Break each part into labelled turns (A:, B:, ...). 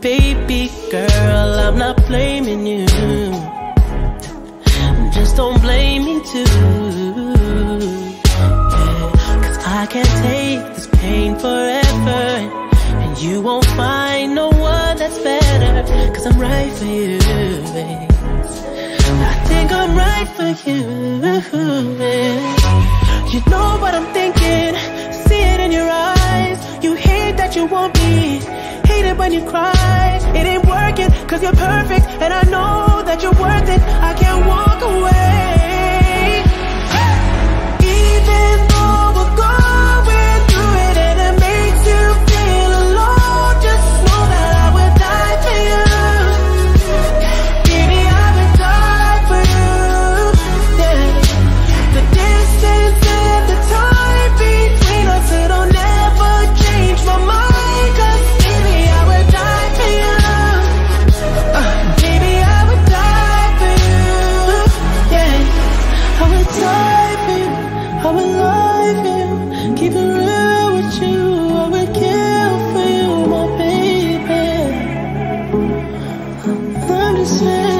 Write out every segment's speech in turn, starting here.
A: Baby girl, I'm not blaming you. Just don't blame me too. Cause I can't take this pain forever. And you won't find no one that's better. Cause I'm right for you, babe. I think I'm right for. You when you cry. It ain't working, cause you're perfect. And I know I'm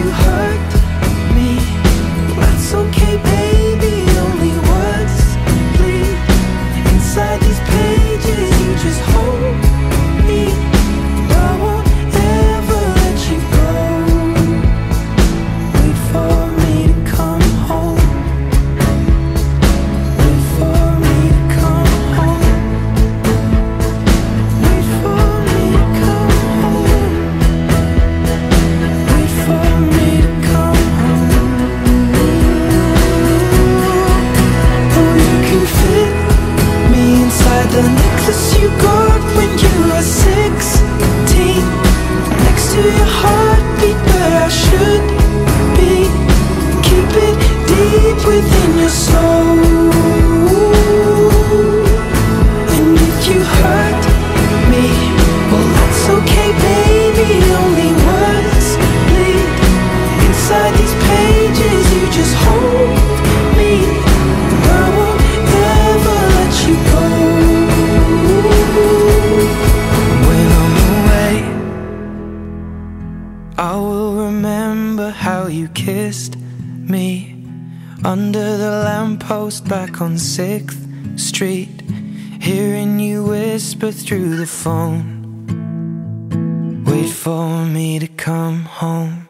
B: you hurt. 6th Street, hearing you whisper through the phone. Wait for me to come home.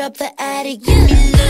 C: drop the attic,
D: yeah.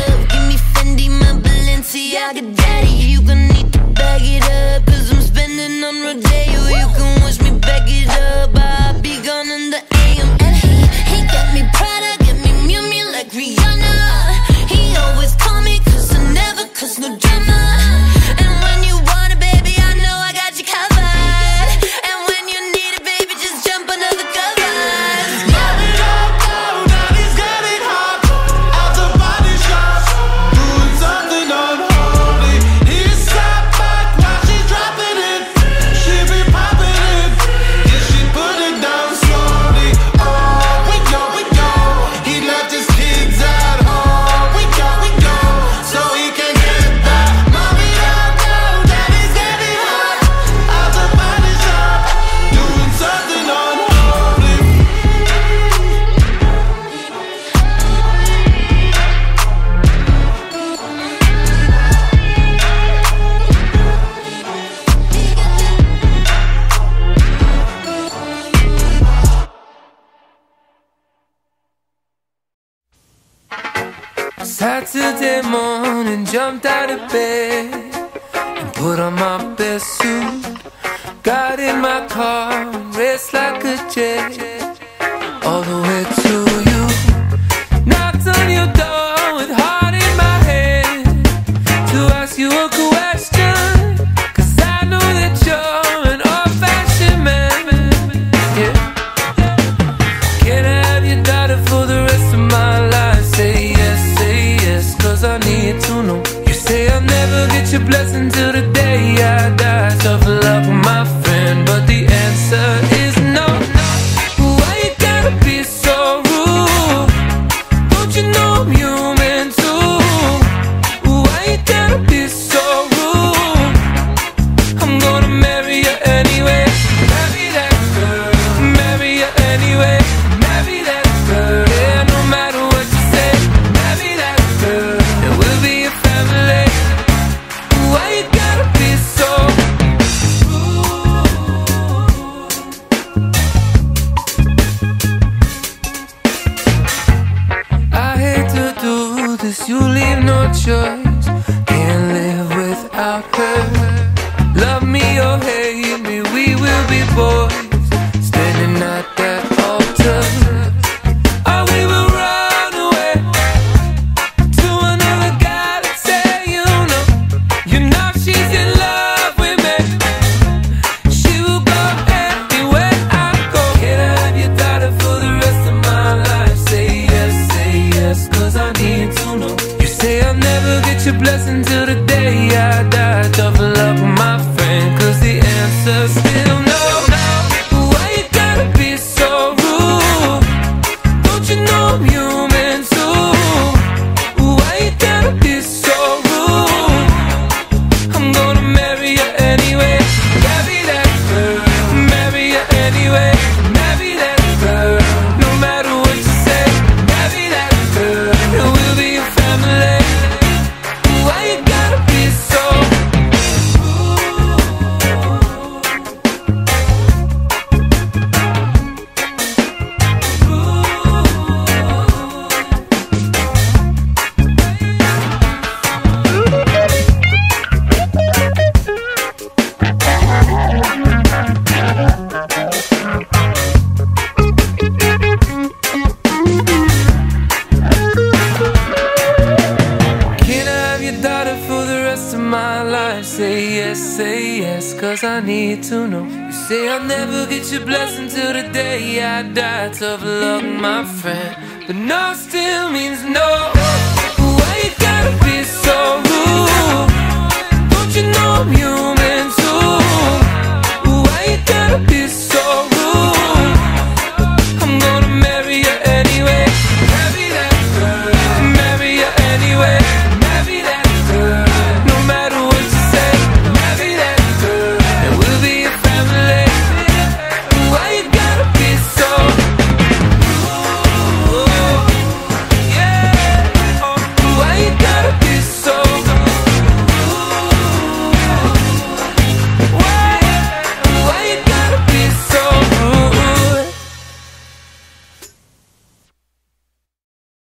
E: Saturday morning, jumped out of bed and put on my best suit. Got in my car and raced like a jet all the way to you. Knocked on your door with heart in my head to ask you a question. still my life. Say yes, say yes, cause I need to know. You say I'll never get your blessing till the day I die. Tough luck, my friend. But no still means no. Why you gotta be so rude? Don't you know I'm human too? Why you gotta be so rude?